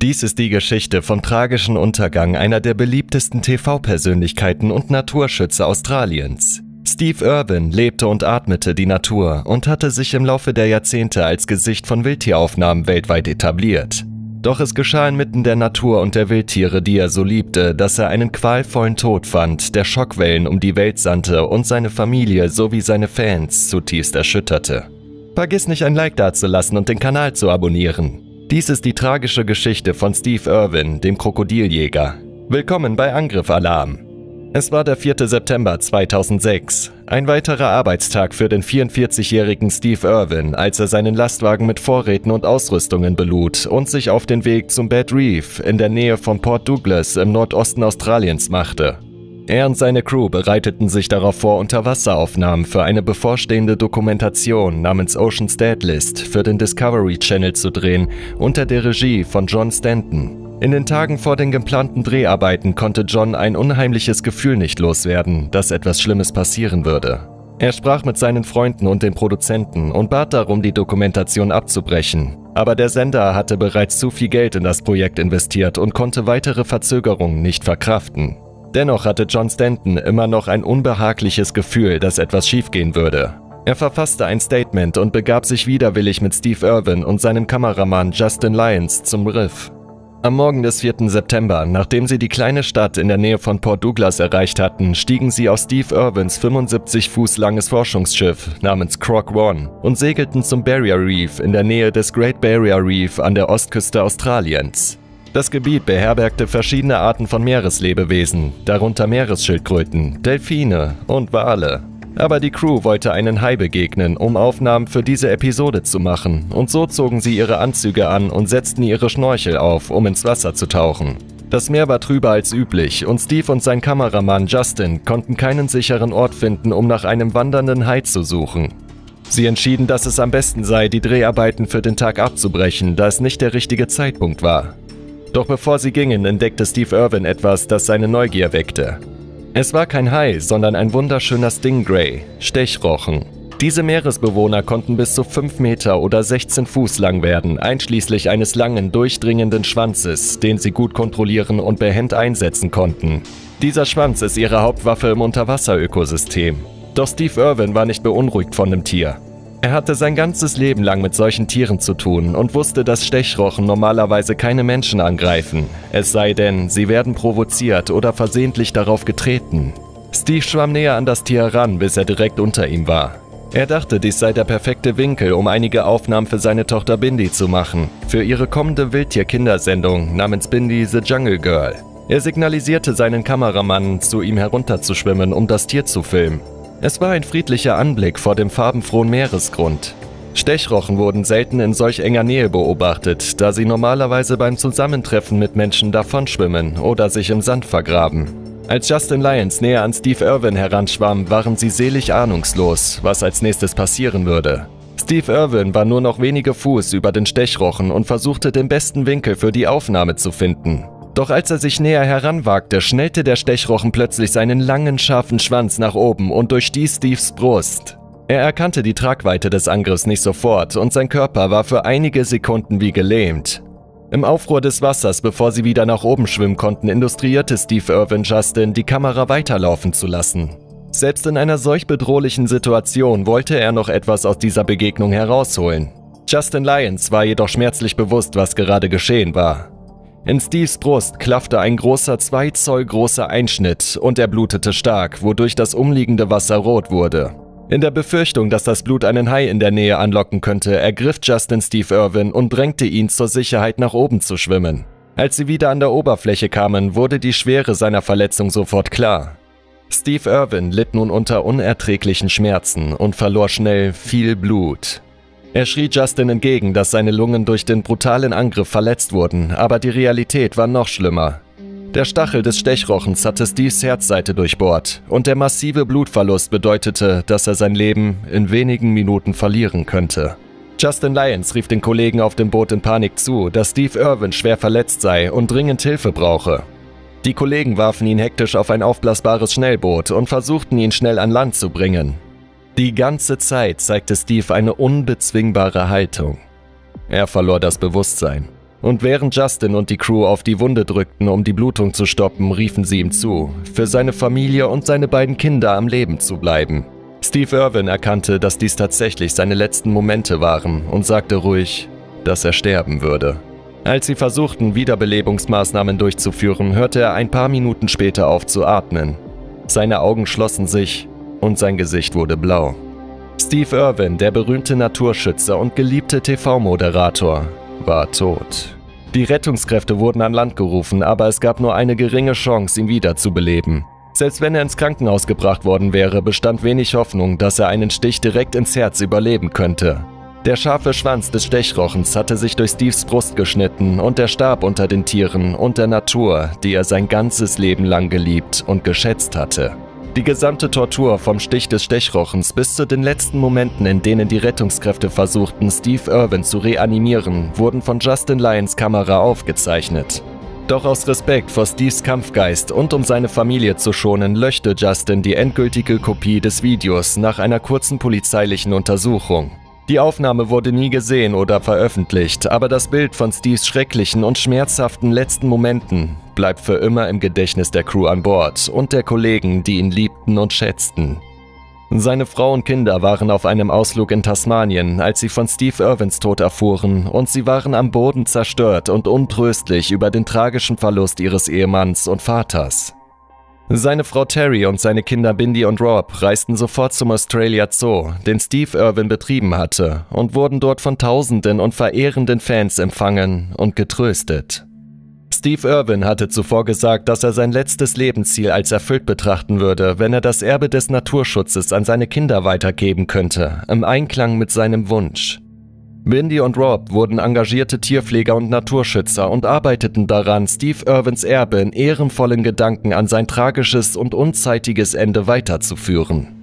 Dies ist die Geschichte vom tragischen Untergang einer der beliebtesten TV-Persönlichkeiten und Naturschützer Australiens. Steve Irwin lebte und atmete die Natur und hatte sich im Laufe der Jahrzehnte als Gesicht von Wildtieraufnahmen weltweit etabliert. Doch es geschah inmitten der Natur und der Wildtiere, die er so liebte, dass er einen qualvollen Tod fand, der Schockwellen um die Welt sandte und seine Familie sowie seine Fans zutiefst erschütterte. Vergiss nicht ein Like dazulassen und den Kanal zu abonnieren. Dies ist die tragische Geschichte von Steve Irwin, dem Krokodiljäger. Willkommen bei Angriff Alarm. Es war der 4. September 2006, ein weiterer Arbeitstag für den 44-jährigen Steve Irwin, als er seinen Lastwagen mit Vorräten und Ausrüstungen belud und sich auf den Weg zum Bad Reef in der Nähe von Port Douglas im Nordosten Australiens machte. Er und seine Crew bereiteten sich darauf vor, Unterwasseraufnahmen für eine bevorstehende Dokumentation namens Ocean's Dead List für den Discovery Channel zu drehen, unter der Regie von John Stanton. In den Tagen vor den geplanten Dreharbeiten konnte John ein unheimliches Gefühl nicht loswerden, dass etwas Schlimmes passieren würde. Er sprach mit seinen Freunden und den Produzenten und bat darum, die Dokumentation abzubrechen. Aber der Sender hatte bereits zu viel Geld in das Projekt investiert und konnte weitere Verzögerungen nicht verkraften. Dennoch hatte John Stanton immer noch ein unbehagliches Gefühl, dass etwas schiefgehen würde. Er verfasste ein Statement und begab sich widerwillig mit Steve Irwin und seinem Kameramann Justin Lyons zum Riff. Am Morgen des 4. September, nachdem sie die kleine Stadt in der Nähe von Port Douglas erreicht hatten, stiegen sie aus Steve Irwins 75 Fuß langes Forschungsschiff namens Croc One und segelten zum Barrier Reef in der Nähe des Great Barrier Reef an der Ostküste Australiens. Das Gebiet beherbergte verschiedene Arten von Meereslebewesen, darunter Meeresschildkröten, Delfine und Wale. Aber die Crew wollte einen Hai begegnen, um Aufnahmen für diese Episode zu machen, und so zogen sie ihre Anzüge an und setzten ihre Schnorchel auf, um ins Wasser zu tauchen. Das Meer war trüber als üblich und Steve und sein Kameramann Justin konnten keinen sicheren Ort finden, um nach einem wandernden Hai zu suchen. Sie entschieden, dass es am besten sei, die Dreharbeiten für den Tag abzubrechen, da es nicht der richtige Zeitpunkt war. Doch bevor sie gingen, entdeckte Steve Irwin etwas, das seine Neugier weckte. Es war kein Hai, sondern ein wunderschöner Stingray, Stechrochen. Diese Meeresbewohner konnten bis zu 5 Meter oder 16 Fuß lang werden, einschließlich eines langen, durchdringenden Schwanzes, den sie gut kontrollieren und behend einsetzen konnten. Dieser Schwanz ist ihre Hauptwaffe im Unterwasserökosystem. Doch Steve Irwin war nicht beunruhigt von dem Tier. Er hatte sein ganzes Leben lang mit solchen Tieren zu tun und wusste, dass Stechrochen normalerweise keine Menschen angreifen, es sei denn, sie werden provoziert oder versehentlich darauf getreten. Steve schwamm näher an das Tier heran, bis er direkt unter ihm war. Er dachte, dies sei der perfekte Winkel, um einige Aufnahmen für seine Tochter Bindi zu machen, für ihre kommende Wildtier-Kindersendung namens Bindi the Jungle Girl. Er signalisierte seinen Kameramann, zu ihm herunterzuschwimmen, um das Tier zu filmen. Es war ein friedlicher Anblick vor dem farbenfrohen Meeresgrund. Stechrochen wurden selten in solch enger Nähe beobachtet, da sie normalerweise beim Zusammentreffen mit Menschen davonschwimmen oder sich im Sand vergraben. Als Justin Lyons näher an Steve Irwin heranschwamm, waren sie selig ahnungslos, was als nächstes passieren würde. Steve Irwin war nur noch wenige Fuß über den Stechrochen und versuchte den besten Winkel für die Aufnahme zu finden. Doch als er sich näher heranwagte, schnellte der Stechrochen plötzlich seinen langen, scharfen Schwanz nach oben und durchstieß Steves Brust. Er erkannte die Tragweite des Angriffs nicht sofort und sein Körper war für einige Sekunden wie gelähmt. Im Aufruhr des Wassers, bevor sie wieder nach oben schwimmen konnten, industrierte Steve Irwin Justin, die Kamera weiterlaufen zu lassen. Selbst in einer solch bedrohlichen Situation wollte er noch etwas aus dieser Begegnung herausholen. Justin Lyons war jedoch schmerzlich bewusst, was gerade geschehen war. In Steves Brust klaffte ein großer 2 Zoll großer Einschnitt und er blutete stark, wodurch das umliegende Wasser rot wurde. In der Befürchtung, dass das Blut einen Hai in der Nähe anlocken könnte, ergriff Justin Steve Irwin und drängte ihn zur Sicherheit nach oben zu schwimmen. Als sie wieder an der Oberfläche kamen, wurde die Schwere seiner Verletzung sofort klar. Steve Irwin litt nun unter unerträglichen Schmerzen und verlor schnell viel Blut. Er schrie Justin entgegen, dass seine Lungen durch den brutalen Angriff verletzt wurden, aber die Realität war noch schlimmer. Der Stachel des Stechrochens hatte Steves Herzseite durchbohrt und der massive Blutverlust bedeutete, dass er sein Leben in wenigen Minuten verlieren könnte. Justin Lyons rief den Kollegen auf dem Boot in Panik zu, dass Steve Irwin schwer verletzt sei und dringend Hilfe brauche. Die Kollegen warfen ihn hektisch auf ein aufblasbares Schnellboot und versuchten ihn schnell an Land zu bringen. Die ganze Zeit zeigte Steve eine unbezwingbare Haltung. Er verlor das Bewusstsein. Und während Justin und die Crew auf die Wunde drückten, um die Blutung zu stoppen, riefen sie ihm zu, für seine Familie und seine beiden Kinder am Leben zu bleiben. Steve Irwin erkannte, dass dies tatsächlich seine letzten Momente waren und sagte ruhig, dass er sterben würde. Als sie versuchten, Wiederbelebungsmaßnahmen durchzuführen, hörte er ein paar Minuten später auf zu atmen. Seine Augen schlossen sich und sein Gesicht wurde blau. Steve Irwin, der berühmte Naturschützer und geliebte TV-Moderator, war tot. Die Rettungskräfte wurden an Land gerufen, aber es gab nur eine geringe Chance, ihn wiederzubeleben. Selbst wenn er ins Krankenhaus gebracht worden wäre, bestand wenig Hoffnung, dass er einen Stich direkt ins Herz überleben könnte. Der scharfe Schwanz des Stechrochens hatte sich durch Steves Brust geschnitten und er starb unter den Tieren und der Natur, die er sein ganzes Leben lang geliebt und geschätzt hatte. Die gesamte Tortur vom Stich des Stechrochens bis zu den letzten Momenten, in denen die Rettungskräfte versuchten, Steve Irwin zu reanimieren, wurden von Justin Lyons Kamera aufgezeichnet. Doch aus Respekt vor Steves Kampfgeist und um seine Familie zu schonen, löschte Justin die endgültige Kopie des Videos nach einer kurzen polizeilichen Untersuchung. Die Aufnahme wurde nie gesehen oder veröffentlicht, aber das Bild von Steves schrecklichen und schmerzhaften letzten Momenten bleibt für immer im Gedächtnis der Crew an Bord und der Kollegen, die ihn liebten und schätzten. Seine Frau und Kinder waren auf einem Ausflug in Tasmanien, als sie von Steve Irwins Tod erfuhren, und sie waren am Boden zerstört und untröstlich über den tragischen Verlust ihres Ehemanns und Vaters. Seine Frau Terry und seine Kinder Bindi und Rob reisten sofort zum Australia Zoo, den Steve Irwin betrieben hatte, und wurden dort von Tausenden und verehrenden Fans empfangen und getröstet. Steve Irwin hatte zuvor gesagt, dass er sein letztes Lebensziel als erfüllt betrachten würde, wenn er das Erbe des Naturschutzes an seine Kinder weitergeben könnte, im Einklang mit seinem Wunsch. Windy und Rob wurden engagierte Tierpfleger und Naturschützer und arbeiteten daran, Steve Irwins Erbe in ehrenvollen Gedanken an sein tragisches und unzeitiges Ende weiterzuführen.